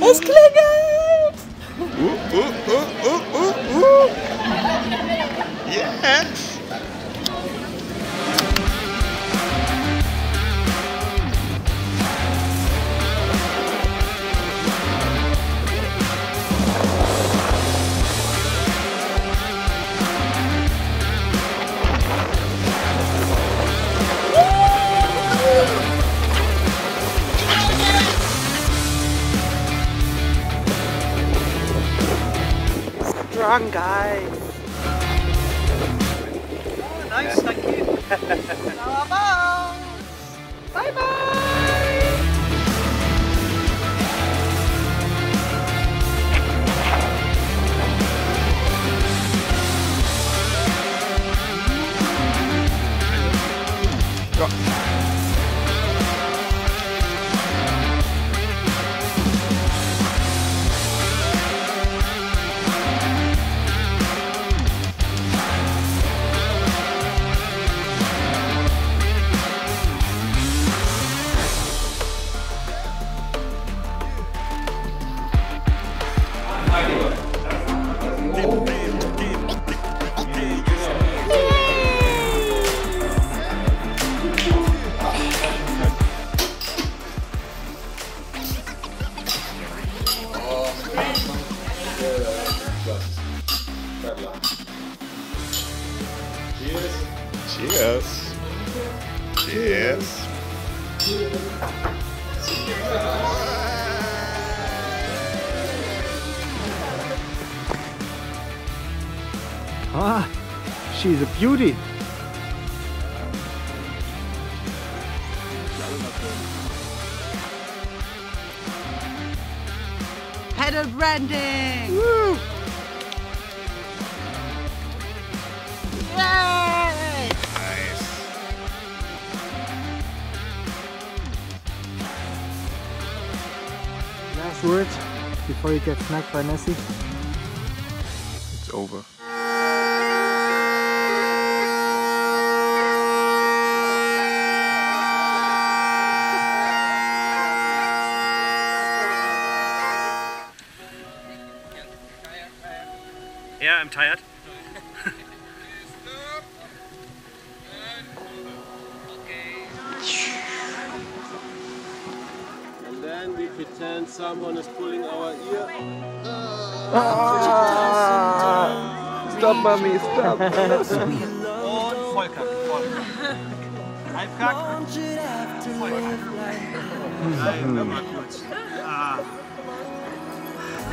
Es klingelt! Uh, uh, uh, uh, uh, uh. Yes! fun, guys. Oh, nice, thank you. Bye-bye. Ah, she's a beauty. Pedal branding! Yay! Nice. Last words before you get smacked by Nessie. It's over. Yeah, I'm tired. And then we pretend someone is pulling our ear. Stop, mommy, stop. Und Vollkack. Vollkack. Halbkack. Vollkack. Nein, nur mal kurz. Ah.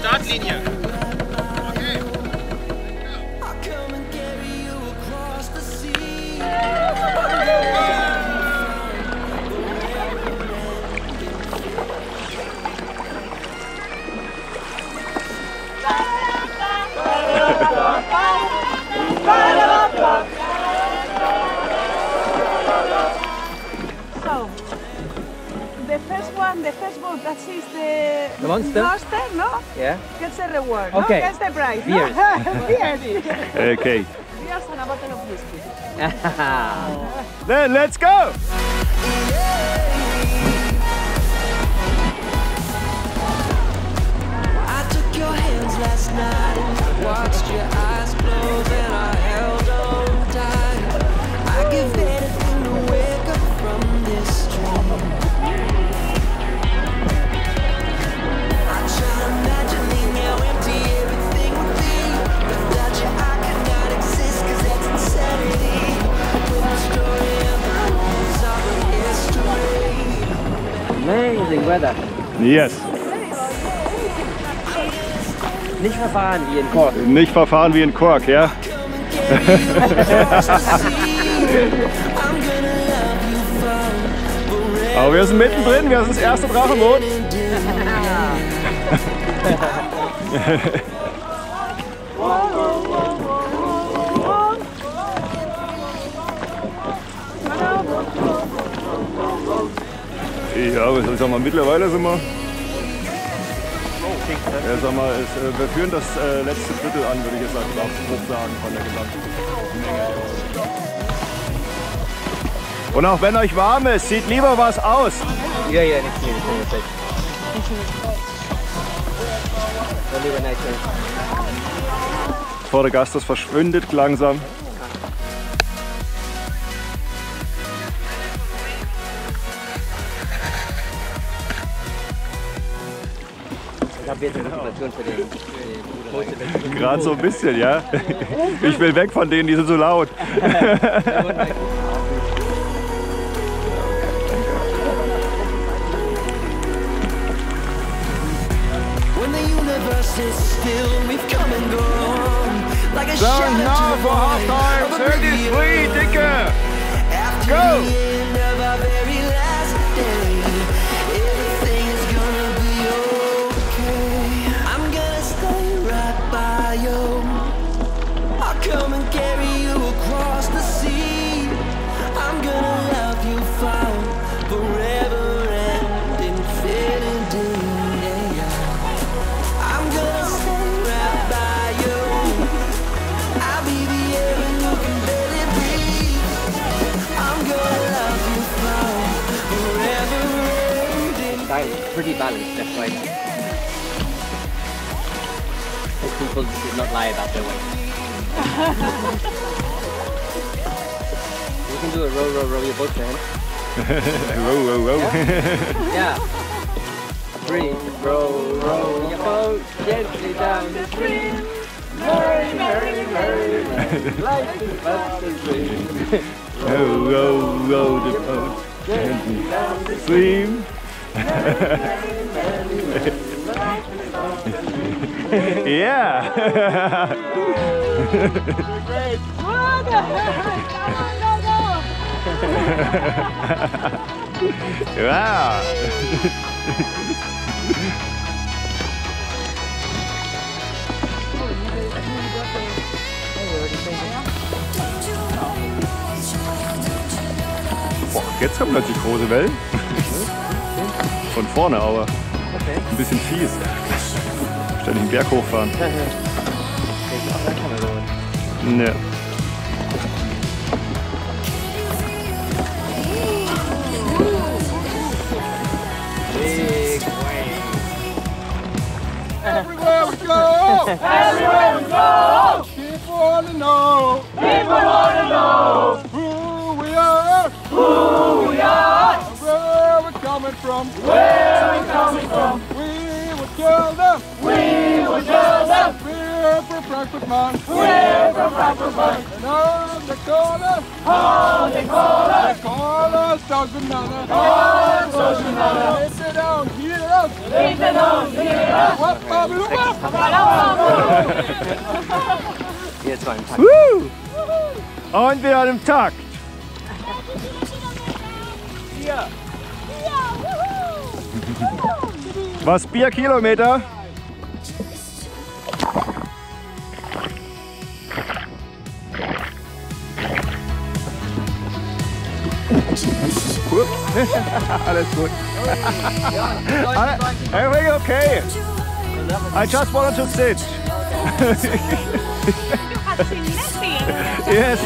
Startlinie. Monster? monster, no? Yeah. Gets the reward, Okay. no? Gets the prize, Beers. no? Beers. Okay. Beers and a bottle of whiskey. Then let's go! I took your hands last night, watched your eyes close, weather. Yes. Nicht verfahren wie in Cork. Nicht verfahren wie in Kork, ja? Aber wir sind mittendrin, wir sind das erste Drachenboot. Ja, aber ich sag mal, mittlerweile sind wir. Ja, sag mal, es, äh, wir führen das äh, letzte Drittel an, würde ich jetzt grob sagen, von der gesamten Menge. Und auch wenn euch warm ist, sieht lieber was aus. Yeah, yeah, next to me, the same Don't leave a nice one. Vor der Gast, das verschwindet langsam. Jetzt eine Motivation für den, für den Gerade so ein bisschen, ja. Ich will weg von denen, die sind so laut. So, now for halftime, of a previous 33, Dicke. Go. Pretty balanced, that's why. Those people did not lie about their weight. you can do a row, row, row your boat to him. Row, row, row. Yeah. Three, row, row your boat gently down the stream. Merry, merry, merry, merry, life is but a dream. Row, row, row the boat. Gently down the Stream. Yeah. ja. Boah, jetzt kommen plötzlich große Wellen. Von vorne aber. Ein bisschen fies. Ständig den Berg hochfahren. Ne. Big wave. Everywhere we go! Everywhere we go! People want to know! People want to know! Who we are! Who from? Where are we coming from? We would kill them. We would kill them. We're from Frankfurt, man. We're from Frankfurt, man. And on the corner. On the corner. They call us dogs and nana. Dogs and nana. They sit down, hear us. They sit down, hear us. What, Pablo? What Pablo? Jetzt war im Takt. Woo! Und wir haben im Takt. Ja. Was Bierkilometer? Ups. Alles gut. Everything okay? I just wanted to sit. yes.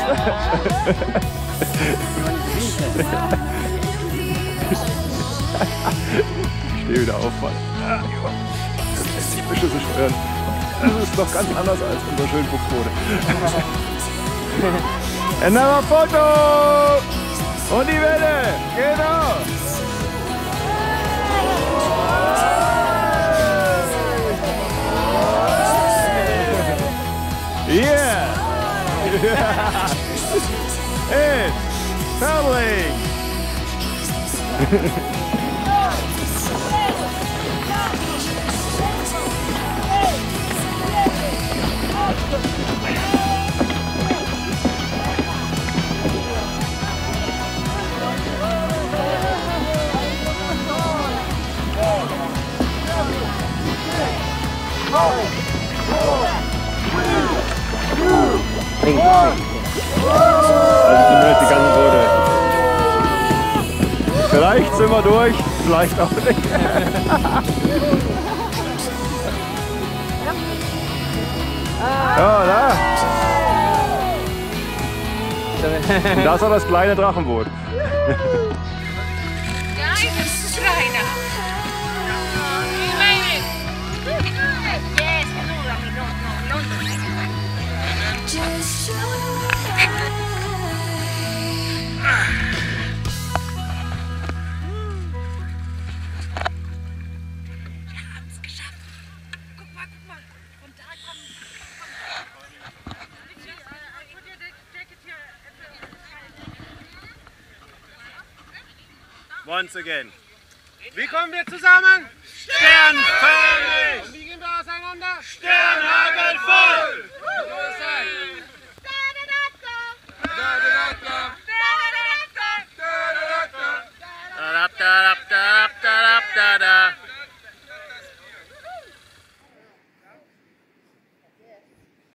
Ich stehe wieder auf, Mann. Ah, ja. Die Büsche zu steuern. Das ist doch ganz anders als unser schönen Buchsboden. Another Foto! Und die Welle! Genau! Yeah! It's paddling! wir durch, vielleicht auch nicht. Ja, da. Und das war das kleine Drachenboot. Yes, no, no, no, once again. Wie kommen wir zusammen? Sternförmig! Und wie gehen wir auseinander? Sternhagel voll! Da da da da da da da da da da da da da da da